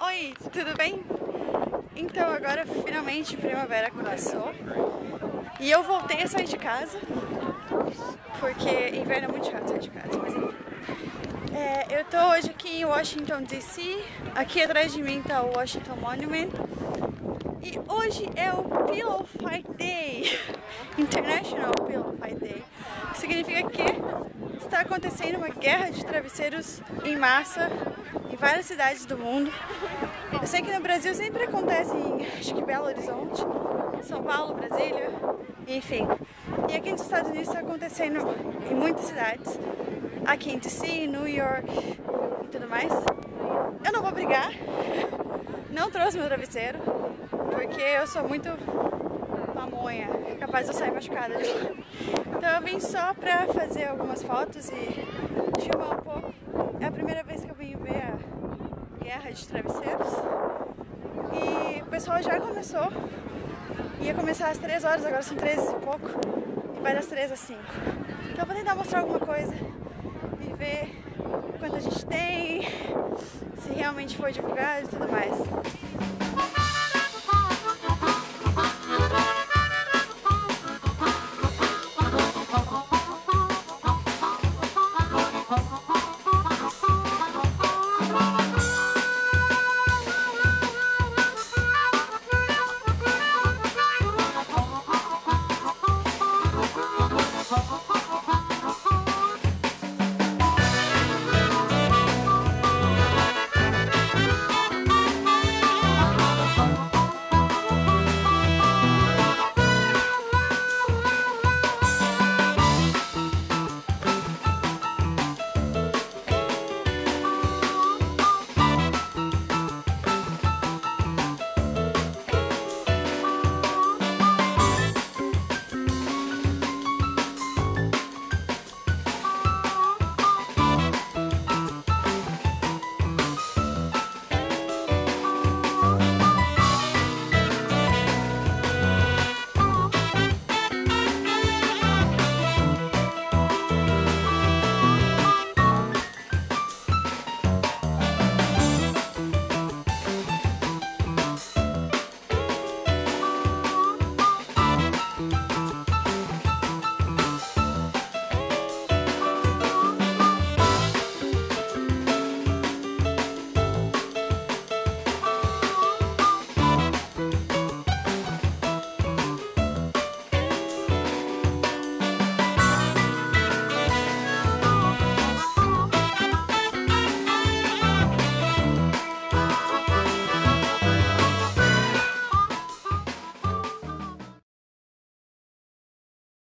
Oi, tudo bem? Então agora finalmente primavera começou e eu voltei a sair de casa porque inverno é muito chato sair de casa, mas enfim. É, eu tô hoje aqui em Washington DC, aqui atrás de mim tá o Washington Monument e hoje é o Pillow Fight Day, International Pillow Fight Day, significa que está acontecendo uma guerra de travesseiros em massa em várias cidades do mundo. Eu sei que no Brasil sempre acontece em acho que Belo Horizonte, São Paulo, Brasília, enfim. E aqui nos Estados Unidos está acontecendo em muitas cidades. Aqui em DC, New York e tudo mais. Eu não vou brigar, não trouxe meu travesseiro, porque eu sou muito capaz de eu sair machucada. Então eu vim só pra fazer algumas fotos e filmar um pouco. É a primeira vez que eu vim ver a guerra de travesseiros. E o pessoal já começou. Ia começar às 3 horas, agora são 13 e pouco. E vai das 3 às 5. Então eu vou tentar mostrar alguma coisa e ver quanto a gente tem, se realmente foi divulgado e tudo mais. home.